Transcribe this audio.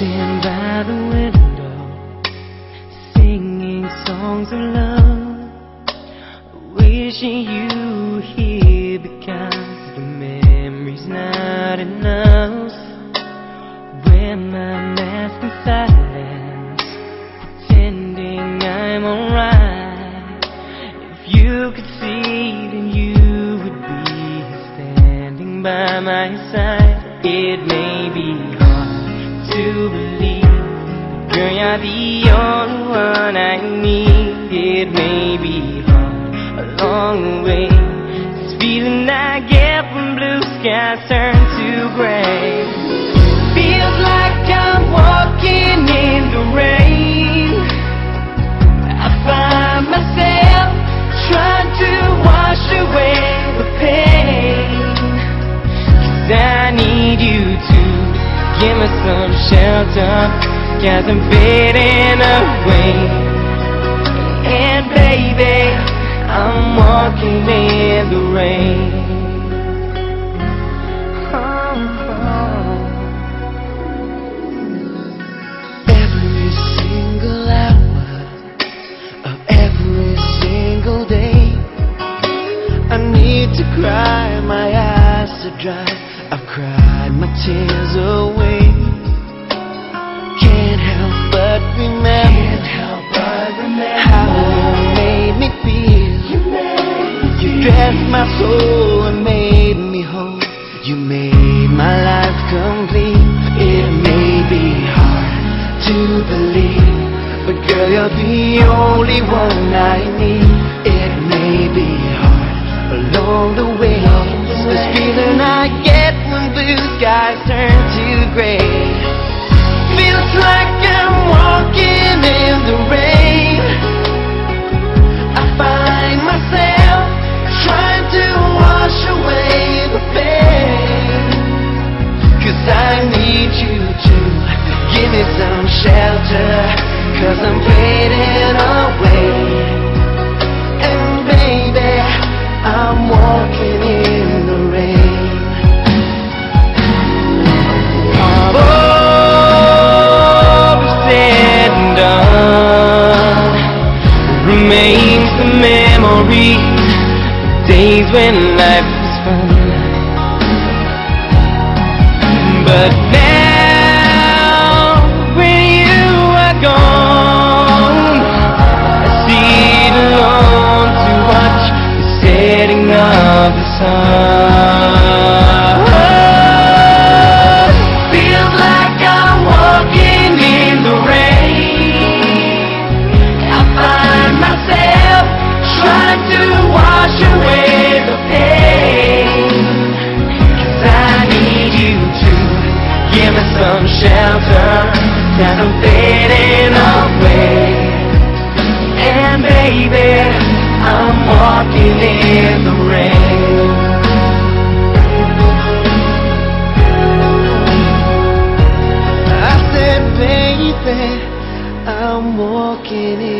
Sitting by the window Singing songs of love. Wishing you here because The memory's not enough. When my mask in silence Pretending I'm alright. If you could see then you would be Standing by my side. It may be to believe. Girl, you're the only one I need. It may be hard along the way. This feeling I get when blue skies turn to gray. Feels like I'm walking in the rain. I find myself trying to wash away the pain. 'Cause I need you to give me some shelter. Cause I'm fading away. And baby, I'm walking in the rain. Uh-huh. Every single hour of every single day, I need to cry, my eyes are dry. Cried my tears away. Can't help but remember, how you made me feel. You dressed my soul and made me whole. You made my life complete. It may be hard to believe, but girl, you're the only one I need. Skies turn to gray. Feels like I'm walking in the rain. I find myself trying to wash away the pain. Cause I need you to give me some shelter. Cause I'm fading away. Remains the memory days when life was fun. Some shelter. Cause I'm fading away. And baby, I'm walking in the rain. I said, baby, I'm walking in